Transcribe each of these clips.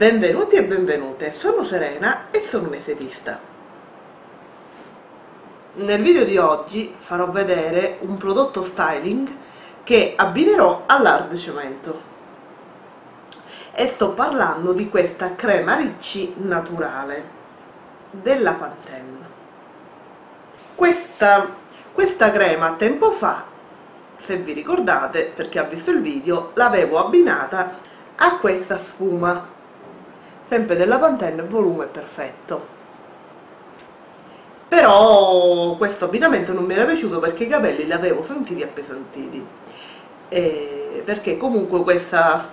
Benvenuti e benvenute, sono Serena e sono un estetista. Nel video di oggi farò vedere un prodotto styling che abbinerò all'hard cemento e sto parlando di questa crema ricci naturale della Pantene. Questa, questa crema tempo fa, se vi ricordate, perché ha visto il video, l'avevo abbinata a questa sfuma sempre della Pantene volume perfetto. Però questo abbinamento non mi era piaciuto perché i capelli li avevo sentiti appesantiti. E perché comunque questa,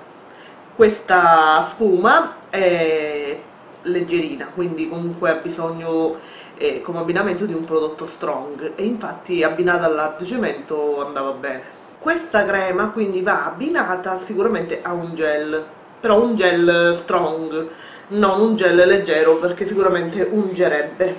questa sfuma è leggerina quindi comunque ha bisogno eh, come abbinamento di un prodotto strong. E infatti abbinata all'hard cemento andava bene. Questa crema quindi va abbinata sicuramente a un gel però un gel strong. Non un gel leggero perché sicuramente ungerebbe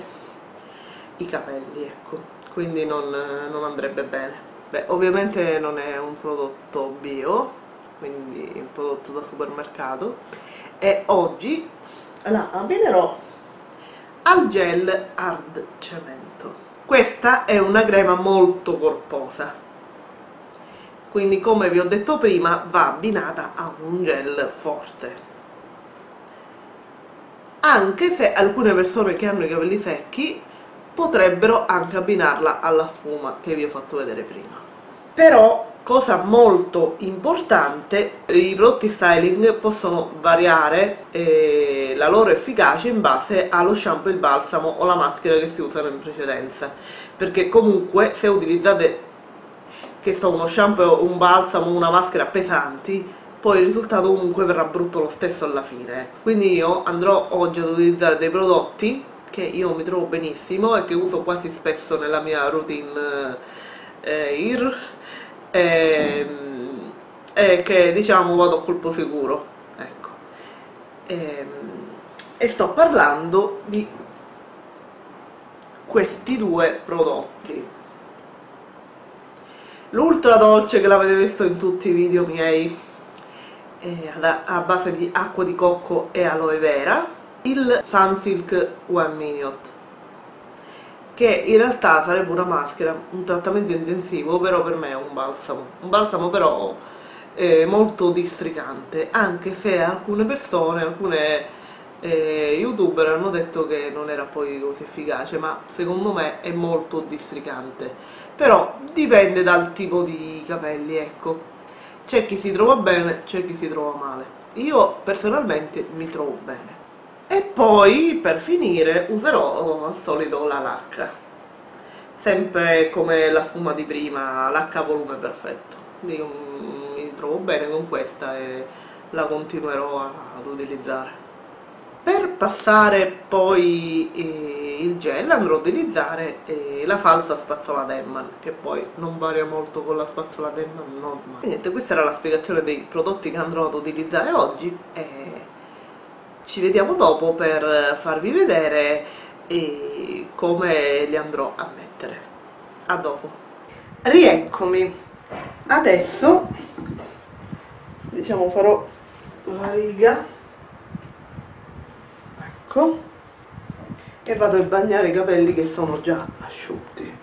i capelli ecco. Quindi non, non andrebbe bene. Beh ovviamente non è un prodotto bio quindi un prodotto da supermercato. E oggi la abbinerò al gel hard cemento. Questa è una crema molto corposa quindi come vi ho detto prima va abbinata a un gel forte. Anche se alcune persone che hanno i capelli secchi potrebbero anche abbinarla alla sfuma che vi ho fatto vedere prima. Però cosa molto importante i prodotti styling possono variare eh, la loro efficacia in base allo shampoo, il balsamo o la maschera che si usano in precedenza. Perché comunque se utilizzate che so, uno shampoo, un balsamo, una maschera pesanti, poi il risultato comunque verrà brutto lo stesso alla fine. Quindi io andrò oggi ad utilizzare dei prodotti che io mi trovo benissimo e che uso quasi spesso nella mia routine eh, IR e, ehm, e, che diciamo vado a colpo sicuro. Ecco. E, ehm, e sto parlando di questi due prodotti l'ultra dolce che l'avete visto in tutti i video miei eh, a base di acqua di cocco e aloe vera il Sunsilk One Minute che in realtà sarebbe una maschera, un trattamento intensivo, però per me è un balsamo. Un balsamo però eh, molto districante anche se alcune persone, alcune eh, youtuber hanno detto che non era poi così efficace ma secondo me è molto districante. Però dipende dal tipo di capelli ecco. C'è chi si trova bene c'è chi si trova male. Io personalmente mi trovo bene. E poi per finire userò al solito la lacca. Sempre come la spuma di prima lacca volume perfetto. Io mi trovo bene con questa e la continuerò ad utilizzare passare poi eh, il gel andrò a utilizzare eh, la falsa spazzola Denman che poi non varia molto con la spazzola Denman normale. Niente questa era la spiegazione dei prodotti che andrò ad utilizzare oggi e ci vediamo dopo per farvi vedere eh, come li andrò a mettere. A dopo. Rieccomi. Adesso diciamo farò la riga ecco. E vado a bagnare i capelli che sono già asciutti.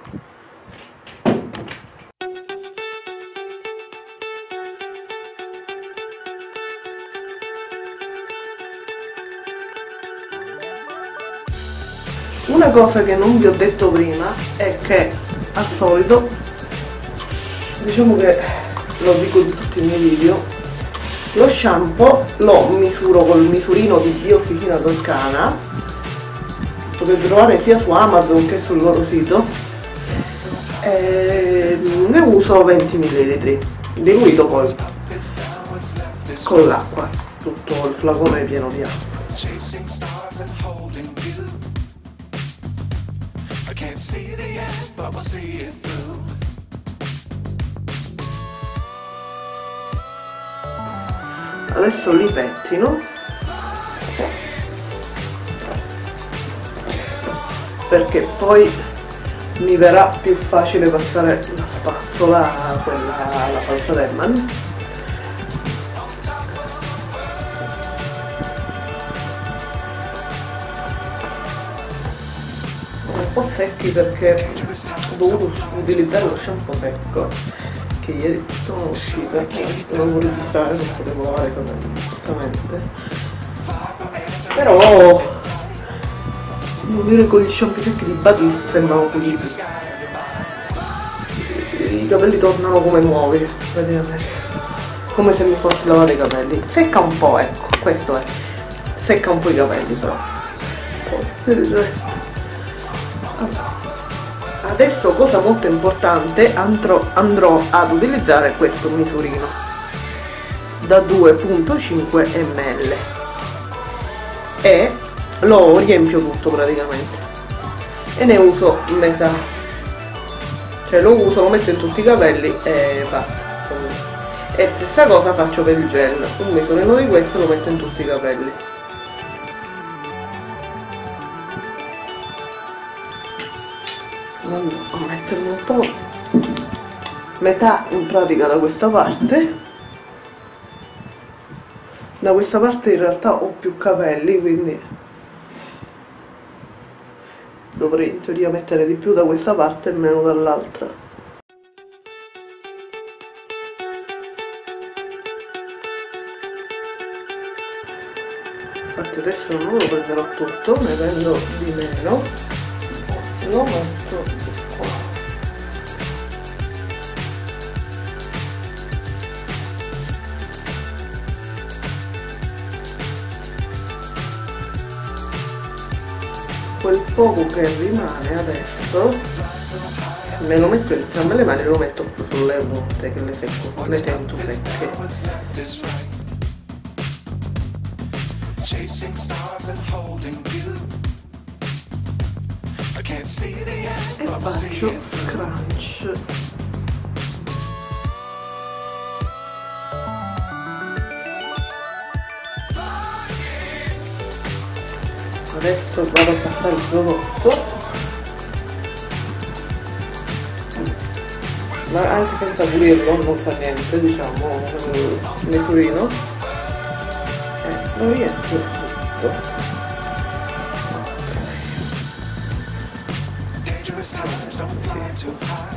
Una cosa che non vi ho detto prima è che al solito diciamo che lo dico in tutti i miei video lo shampoo lo misuro col misurino di Biofficina Toscana. Potete trovare sia su Amazon che sul loro sito. E ne uso 20 ml diluito poi con l'acqua tutto il flacone pieno di acqua adesso li pettino. Perché poi mi verrà più facile passare la spazzola a quella alla panza Demman un po' secchi perché ho dovuto utilizzare lo shampoo secco ieri sono uscita dovevo registrare non potevo lavare con giustamente. Però devo dire con gli secchi di Batiste sembrano puliti i capelli tornano come nuovi praticamente. Come se mi fossi lavato i capelli. Secca un po' ecco questo è. Secca un po' i capelli però. Poi per il resto adesso cosa molto importante andrò, andrò ad utilizzare questo misurino. Da 2.5 ml e lo riempio tutto praticamente. E ne uso metà. Cioè lo uso, lo metto in tutti i capelli e basta e stessa cosa faccio per il gel. Un misurino di questo lo metto in tutti i capelli a metterlo un po' metà in pratica da questa parte. Da questa parte in realtà ho più capelli quindi dovrei in teoria mettere di più da questa parte e meno dall'altra. Infatti adesso non lo prenderò tutto ne prendo di meno. Lo metto quel poco che rimane adesso me lo metto entrambe le mani lo metto più sulle punte che le, secco, le sento secche chasing stars and holding you. I can't see the end, e faccio scrunch. Adesso vado a passare il prodotto. Ma anche senza pulirlo non fa niente, diciamo, misurino lo riempio tutto Dangerous times don't fly too high.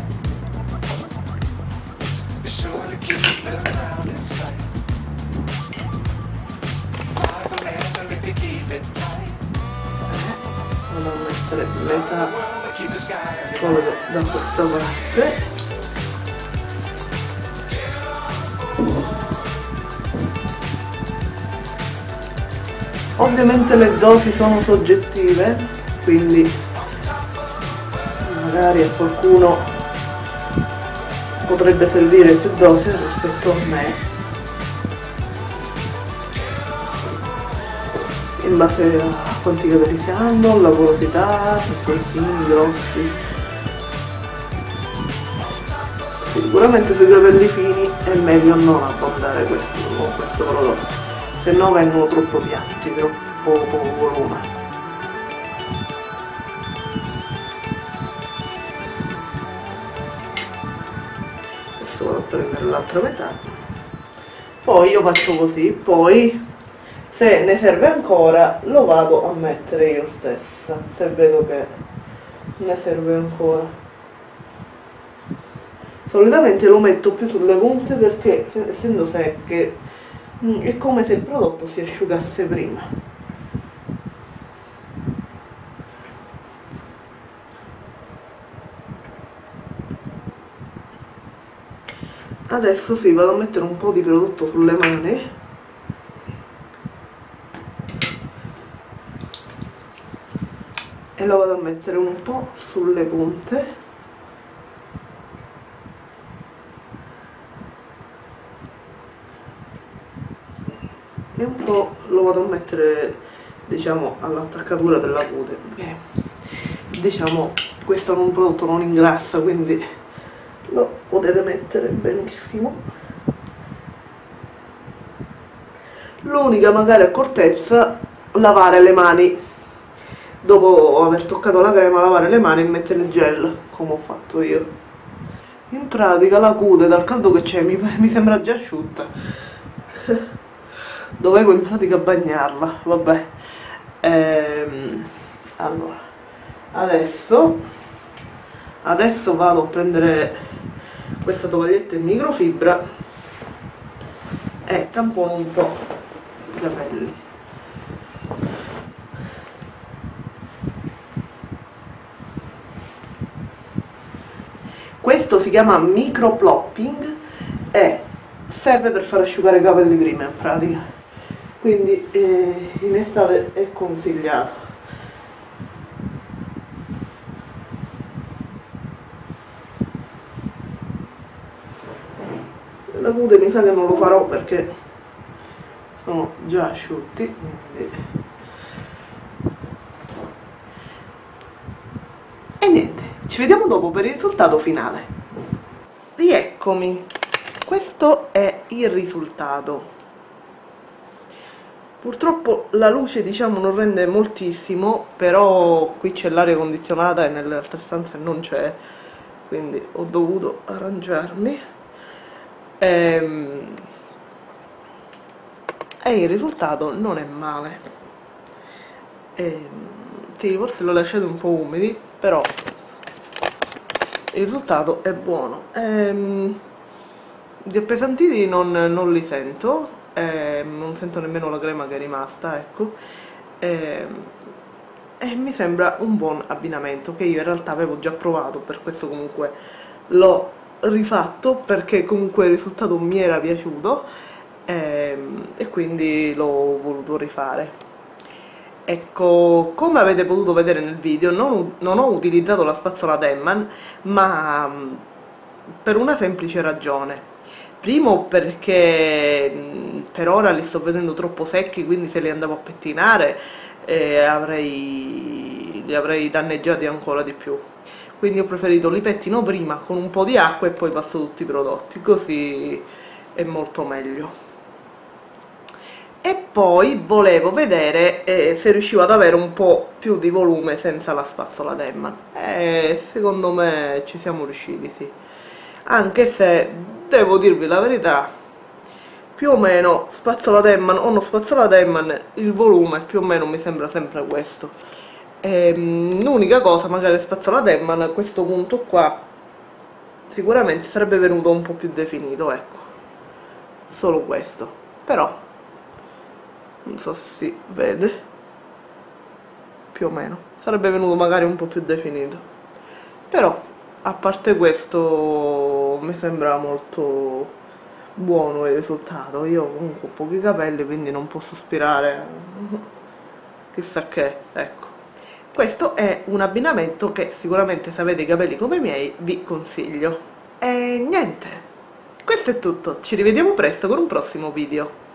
Be sure to keep them around in sight Vado a mettere metà solo da questa parte ovviamente le dosi sono soggettive quindi magari a qualcuno potrebbe servire più dosi rispetto a me. In base a quanti capelli si hanno, la porosità, se sono fini, grossi sicuramente sui capelli fini è meglio non abbondare questo, questo prodotto se no vengono troppo piatti, troppo volume. Adesso vado a prendere l'altra metà. Poi io faccio così, poi se ne serve ancora lo vado a mettere io stessa, se vedo che ne serve ancora. Solitamente lo metto più sulle punte perché essendo secche Mm, è come se il prodotto si asciugasse prima adesso sì vado a mettere un po' di prodotto sulle mani lo vado a mettere un po' sulle punte. E un po' lo vado a mettere diciamo all'attaccatura della cute. Perché diciamo questo è un prodotto non ingrassa quindi lo potete mettere benissimo. L'unica magari accortezza lavare le mani dopo aver toccato la crema lavare le mani e mettere il gel come ho fatto io. In pratica la cute dal caldo che c'è mi, mi sembra già asciutta. Dovevo in pratica bagnarla vabbè. Ehm, allora adesso adesso vado a prendere questa tovaglietta in microfibra e tampono un po' i capelli questo si chiama microplopping e serve per far asciugare i capelli prima in pratica. Quindi eh, in estate è consigliato. La cute mi sa che non lo farò perché sono già asciutti quindi... e niente ci vediamo dopo per il risultato finale rieccomi questo è il risultato. Purtroppo la luce diciamo non rende moltissimo però qui c'è l'aria condizionata e nelle altre stanze non c'è quindi ho dovuto arrangiarmi. Ehm, e il risultato non è male. Ehm, sì, forse l'ho lasciato un po' umidi però il risultato è buono. Ehm, di appesantiti non, non li sento ehm, non sento nemmeno la crema che è rimasta ecco. Ehm, e mi sembra un buon abbinamento che io in realtà avevo già provato per questo comunque l'ho rifatto perché comunque il risultato mi era piaciuto ehm, e quindi l'ho voluto rifare ecco come avete potuto vedere nel video non, non ho utilizzato la spazzola Denman ma mm, per una semplice ragione. Primo perché mm, per ora li sto vedendo troppo secchi quindi se li andavo a pettinare eh, avrei, li avrei danneggiati ancora di più. Quindi ho preferito li pettino prima con un po' di acqua e poi passo tutti i prodotti così è molto meglio e poi volevo vedere eh, se riuscivo ad avere un po' più di volume senza la spazzola Demman e secondo me ci siamo riusciti sì anche se devo dirvi la verità più o meno spazzola Demman o non spazzola Demman il volume più o meno mi sembra sempre questo Ehm, l'unica cosa, magari spazzola Demman a questo punto qua sicuramente sarebbe venuto un po' più definito, ecco. Solo questo. Però, non so se si vede, più o meno. Sarebbe venuto magari un po' più definito. Però, a parte questo, mi sembra molto buono il risultato. Io comunque ho pochi capelli, quindi non posso aspirare chissà che, ecco. Questo è un abbinamento che sicuramente se avete i capelli come i miei vi consiglio. E niente. Questo è tutto. Ci rivediamo presto con un prossimo video